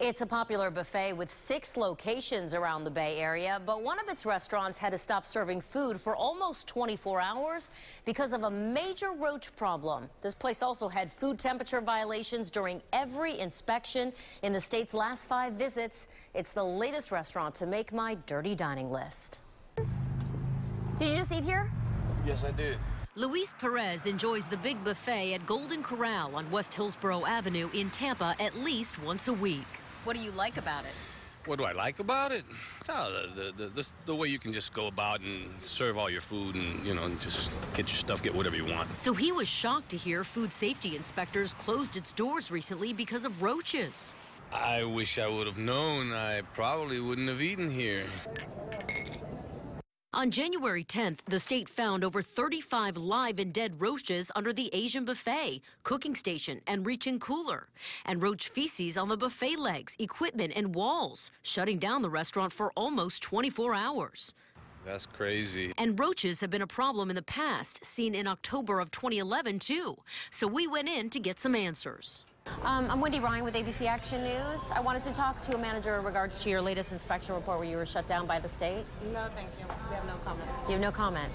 It's a popular buffet with six locations around the Bay Area, but one of its restaurants had to stop serving food for almost 24 hours because of a major roach problem. This place also had food temperature violations during every inspection in the state's last five visits. It's the latest restaurant to make my dirty dining list. Did you just eat here? Yes, I did. Luis Perez enjoys the big buffet at Golden Corral on West Hillsborough Avenue in Tampa at least once a week. What do you like about it? What do I like about it? Oh, the, the, the, the, way you can just go about and serve all your food and, you know, and just get your stuff, get whatever you want. So he was shocked to hear food safety inspectors closed its doors recently because of roaches. I wish I would have known. I probably wouldn't have eaten here. On January 10th, the state found over 35 live and dead roaches under the Asian buffet, cooking station, and reach-in cooler, and roach feces on the buffet legs, equipment, and walls, shutting down the restaurant for almost 24 hours. That's crazy. And roaches have been a problem in the past, seen in October of 2011, too. So we went in to get some answers. Um, I'm Wendy Ryan with ABC Action News. I wanted to talk to a manager in regards to your latest inspection report where you were shut down by the state. No, thank you. We have no comment. You have no comment?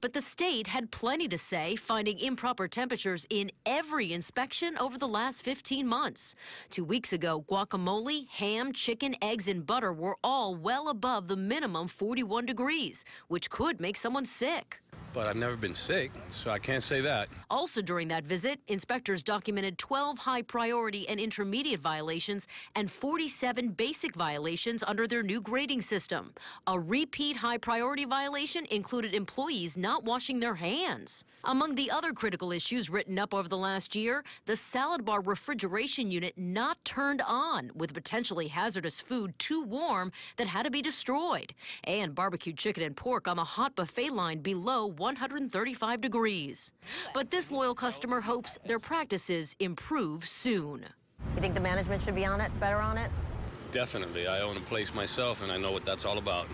But the state had plenty to say, finding improper temperatures in every inspection over the last 15 months. Two weeks ago, guacamole, ham, chicken, eggs, and butter were all well above the minimum 41 degrees, which could make someone sick but I've never been sick, so I can't say that. Also during that visit, inspectors documented 12 high priority and intermediate violations and 47 basic violations under their new grading system. A repeat high priority violation included employees not washing their hands. Among the other critical issues written up over the last year, the salad bar refrigeration unit not turned on with potentially hazardous food too warm that had to be destroyed, and barbecued chicken and pork on the hot buffet line below 135 degrees. But this loyal customer hopes their practices improve soon. You think the management should be on it, better on it? Definitely. I own a place myself, and I know what that's all about.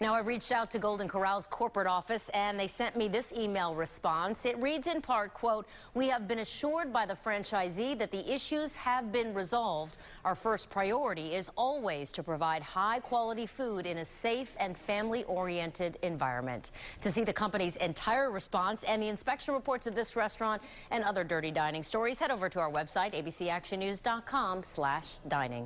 Now, I reached out to Golden Corral's corporate office, and they sent me this email response. It reads in part, quote, we have been assured by the franchisee that the issues have been resolved. Our first priority is always to provide high-quality food in a safe and family-oriented environment. To see the company's entire response and the inspection reports of this restaurant and other dirty dining stories, head over to our website, abcactionnews.com slash dining.